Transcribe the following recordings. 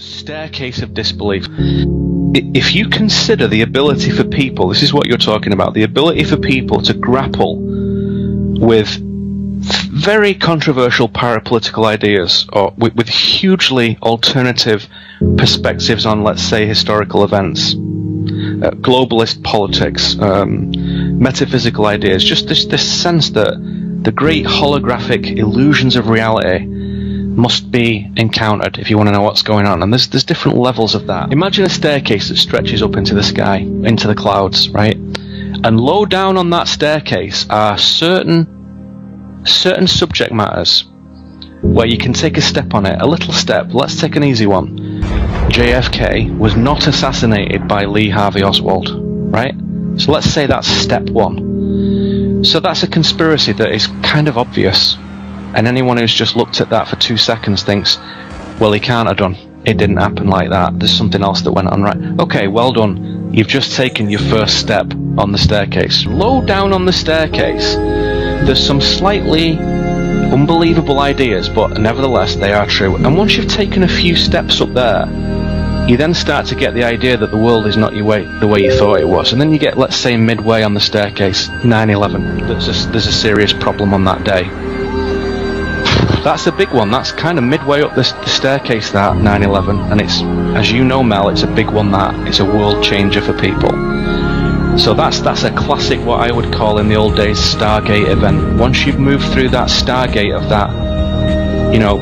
staircase of disbelief. If you consider the ability for people, this is what you're talking about, the ability for people to grapple with very controversial parapolitical ideas or with, with hugely alternative perspectives on, let's say, historical events, uh, globalist politics, um, metaphysical ideas, just this, this sense that the great holographic illusions of reality must be encountered if you want to know what's going on. And there's there's different levels of that. Imagine a staircase that stretches up into the sky, into the clouds, right? And low down on that staircase are certain certain subject matters where you can take a step on it, a little step. Let's take an easy one. JFK was not assassinated by Lee Harvey Oswald, right? So let's say that's step one. So that's a conspiracy that is kind of obvious and anyone who's just looked at that for two seconds thinks, well, he can't have done. It didn't happen like that. There's something else that went on right. Okay, well done. You've just taken your first step on the staircase. Low down on the staircase, there's some slightly unbelievable ideas, but nevertheless, they are true. And once you've taken a few steps up there, you then start to get the idea that the world is not your way, the way you thought it was. And then you get, let's say, midway on the staircase, 9 11. There's a, there's a serious problem on that day that's a big one. That's kind of midway up the, the staircase, that 9/11, and it's, as you know, Mel, it's a big one. That it's a world changer for people. So that's that's a classic, what I would call in the old days, Stargate event. Once you've moved through that Stargate of that, you know,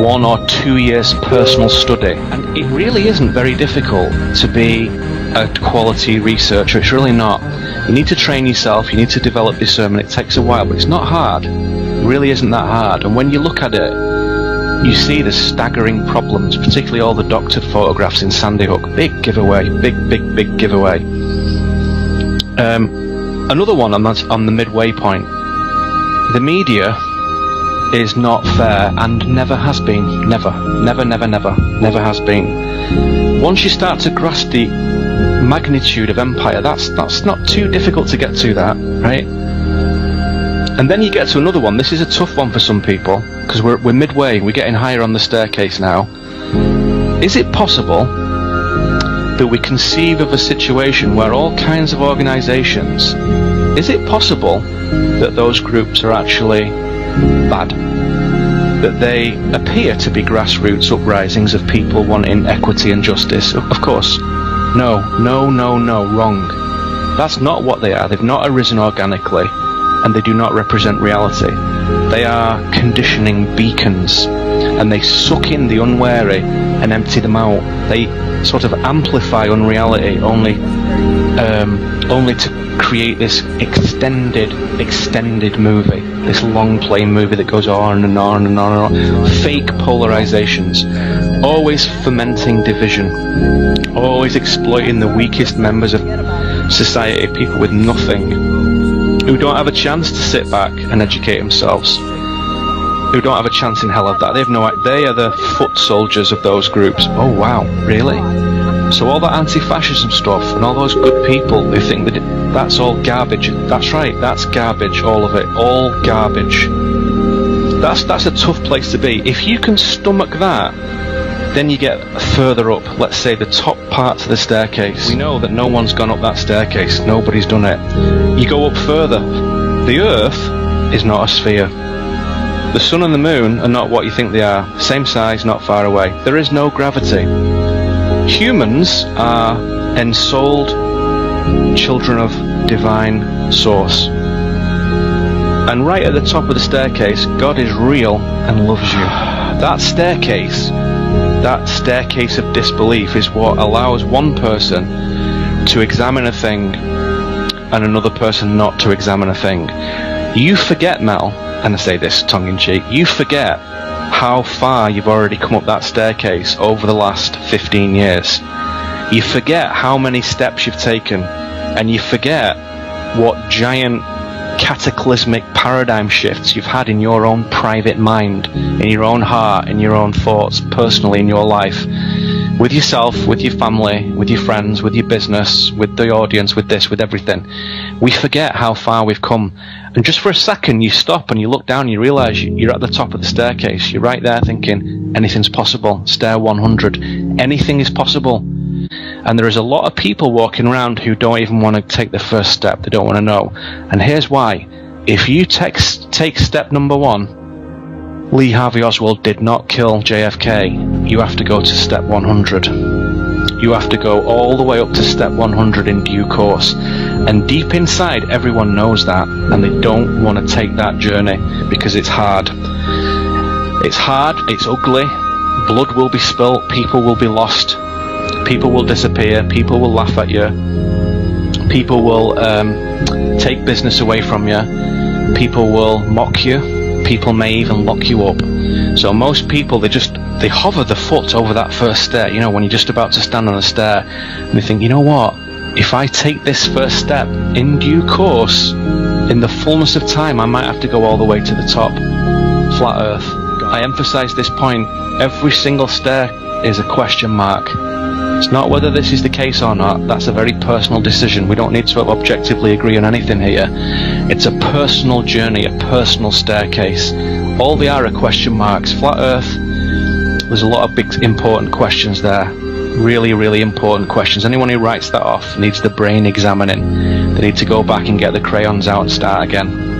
one or two years personal study, and it really isn't very difficult to be a quality researcher. It's really not. You need to train yourself. You need to develop discernment. It takes a while, but it's not hard really isn't that hard. And when you look at it, you see the staggering problems, particularly all the doctored photographs in Sandy Hook. Big giveaway, big, big, big giveaway. Um, another one on that, on the midway point. The media is not fair and never has been. Never, never, never, never, never has been. Once you start to grasp the magnitude of empire, that's that's not too difficult to get to. That right and then you get to another one. This is a tough one for some people because we're, we're midway. We're getting higher on the staircase now. Is it possible that we conceive of a situation where all kinds of organizations, is it possible that those groups are actually bad? That they appear to be grassroots uprisings of people wanting equity and justice? Of course. No, no, no, no, wrong. That's not what they are. They've not arisen organically and they do not represent reality. They are conditioning beacons, and they suck in the unwary and empty them out. They sort of amplify unreality only, um, only to create this extended, extended movie, this long play movie that goes on and on and on and on. Fake polarizations, always fomenting division, always exploiting the weakest members of society, people with nothing who don't have a chance to sit back and educate themselves, who don't have a chance in hell of that. They have no. They are the foot soldiers of those groups. Oh wow, really? So all that anti-fascism stuff and all those good people who think that that's all garbage. That's right. That's garbage. All of it. All garbage. That's that's a tough place to be. If you can stomach that, then you get further up, let's say the top part of the staircase. We know that no one's gone up that staircase, nobody's done it. You go up further. The Earth is not a sphere. The Sun and the Moon are not what you think they are. Same size, not far away. There is no gravity. Humans are ensouled children of divine source. And right at the top of the staircase, God is real and loves you. That staircase that staircase of disbelief is what allows one person to examine a thing and another person not to examine a thing. You forget, Mel, and I say this tongue in cheek, you forget how far you've already come up that staircase over the last 15 years. You forget how many steps you've taken, and you forget what giant cataclysmic paradigm shifts you've had in your own private mind, in your own heart, in your own thoughts, personally in your life, with yourself, with your family, with your friends, with your business, with the audience, with this, with everything, we forget how far we've come. And just for a second, you stop and you look down and you realize you're at the top of the staircase. You're right there thinking, anything's possible. Stair 100. Anything is possible. And there is a lot of people walking around who don't even want to take the first step. They don't want to know. And here's why. If you take, take step number one, Lee Harvey Oswald did not kill JFK, you have to go to step 100. You have to go all the way up to step 100 in due course. And deep inside, everyone knows that, and they don't want to take that journey because it's hard. It's hard, it's ugly, blood will be spilt, people will be lost, people will disappear, people will laugh at you, people will um, take business away from you, people will mock you, people may even lock you up. So most people, they just they hover the foot over that first stair. You know, when you're just about to stand on a stair, and they think, you know what? If I take this first step in due course, in the fullness of time, I might have to go all the way to the top. Flat Earth. I emphasize this point. Every single stair is a question mark. It's not whether this is the case or not. That's a very personal decision. We don't need to objectively agree on anything here. It's a personal journey, a personal staircase. All they are are question marks. Flat Earth, there's a lot of big important questions there. Really, really important questions. Anyone who writes that off needs the brain examining. They need to go back and get the crayons out and start again.